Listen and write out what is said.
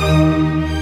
Música